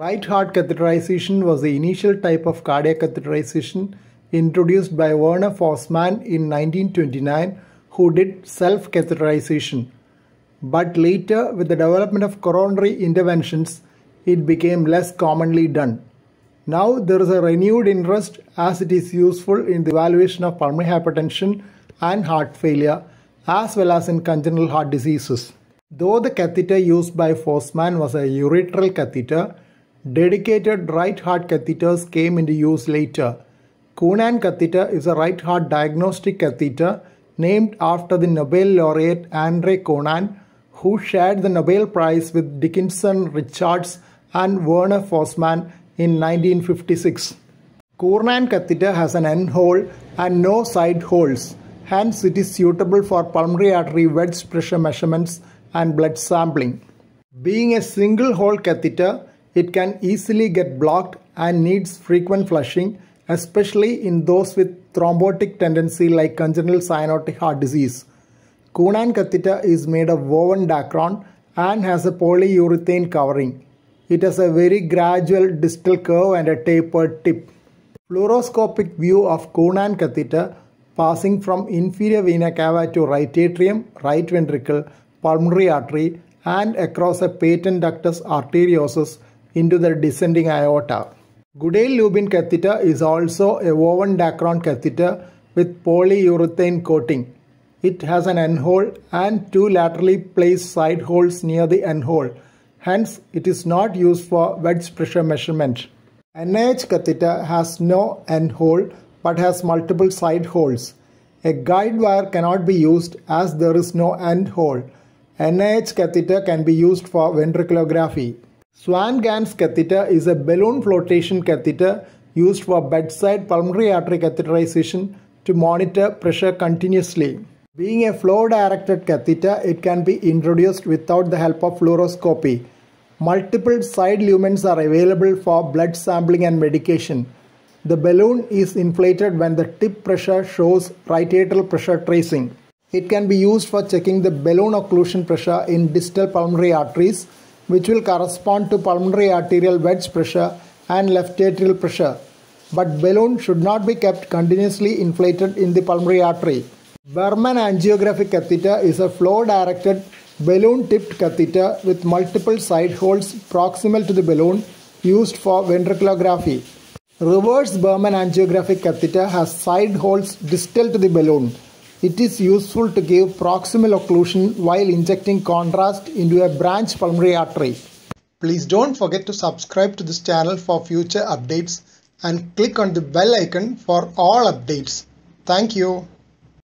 Right heart catheterization was the initial type of cardiac catheterization introduced by Werner Forssmann in 1929 who did self-catheterization. But later with the development of coronary interventions it became less commonly done. Now there is a renewed interest as it is useful in the evaluation of pulmonary hypertension and heart failure as well as in congenital heart diseases. Though the catheter used by Forssmann was a ureteral catheter, dedicated right heart catheters came into use later. Cournand catheter is a right heart diagnostic catheter named after the Nobel laureate Andre Cournand, who shared the Nobel Prize with Dickinson Richards and Werner Forssmann in 1956. Cournand catheter has an end hole and no side holes. Hence, it is suitable for pulmonary artery wedge pressure measurements and blood sampling. Being a single hole catheter, it can easily get blocked and needs frequent flushing, especially in those with thrombotic tendency like congenital cyanotic heart disease. Cournand catheter is made of woven dacron and has a polyurethane covering. It has a very gradual distal curve and a tapered tip. Fluoroscopic view of Cournand catheter passing from inferior vena cava to right atrium, right ventricle, pulmonary artery and across a patent ductus arteriosus into the descending aorta. Goodale-Lubin catheter is also a woven dacron catheter with polyurethane coating. It has an end hole and two laterally placed side holes near the end hole. Hence, it is not used for wedge pressure measurement. NIH catheter has no end hole but has multiple side holes. A guide wire cannot be used as there is no end hole. NIH catheter can be used for ventriculography. Swan-Ganz catheter is a balloon flotation catheter used for bedside pulmonary artery catheterization to monitor pressure continuously. Being a flow-directed catheter, it can be introduced without the help of fluoroscopy. Multiple side lumens are available for blood sampling and medication. The balloon is inflated when the tip pressure shows right atrial pressure tracing. It can be used for checking the balloon occlusion pressure in distal pulmonary arteries, which will correspond to pulmonary arterial wedge pressure and left atrial pressure. But balloon should not be kept continuously inflated in the pulmonary artery. Berman angiographic catheter is a flow directed balloon tipped catheter with multiple side holes proximal to the balloon used for ventriculography. Reverse Berman angiographic catheter has side holes distal to the balloon. It is useful to give proximal occlusion while injecting contrast into a branch pulmonary artery. Please don't forget to subscribe to this channel for future updates and click on the bell icon for all updates. Thank you.